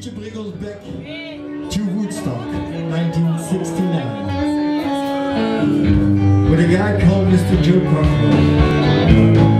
To bring us back to Woodstock in 1969 with a guy called Mr. Joe Parker.